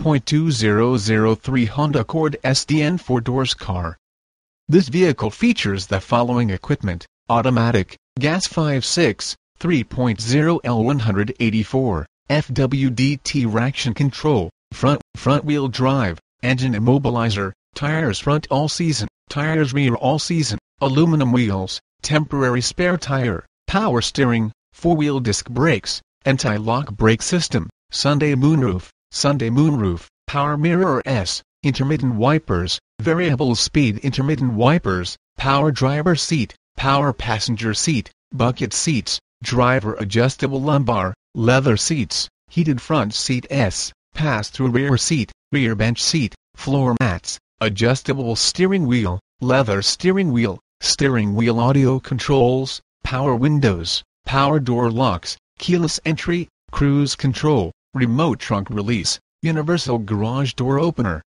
2003 Honda Accord SDN 4-doors car. This vehicle features the following equipment, automatic, gas 5.6, 3.0 L184, FWD-T traction control, front, front wheel drive, engine immobilizer, tires front all season, tires rear all season, aluminum wheels, temporary spare tire, power steering, four-wheel disc brakes, anti-lock brake system, Sunday moonroof, Sunday moonroof, power mirror S, intermittent wipers, variable speed intermittent wipers, power driver seat, power passenger seat, bucket seats, driver adjustable lumbar, leather seats, heated front seat S, pass-through rear seat, rear bench seat, floor mats, adjustable steering wheel, leather steering wheel, steering wheel audio controls, power windows, power door locks, keyless entry, cruise control, remote trunk release, universal garage door opener,